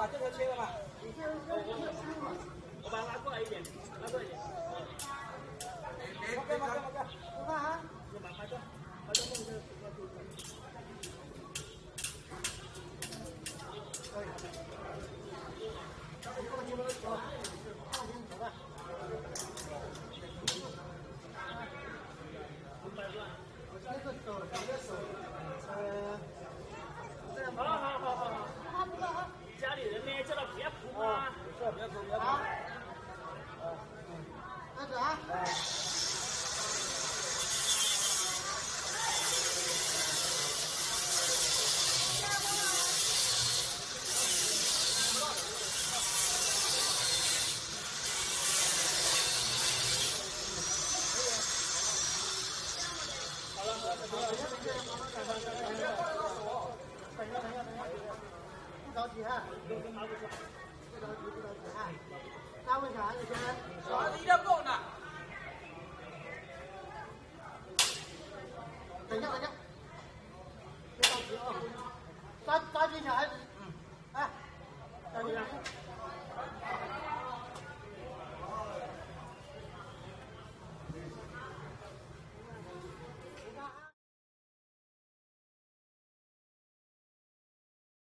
把这个切了吧。我把它拉过来一点，拉过来一点。不怕不怕不怕，不怕啊！你把把这把这弄这等一下，等一下不着急啊！不着急，不着急啊！大问啥？你先。小孩子一定要够呢。等一下，等一下，别着急啊！抓抓紧小孩子。嗯。哎，抓紧点。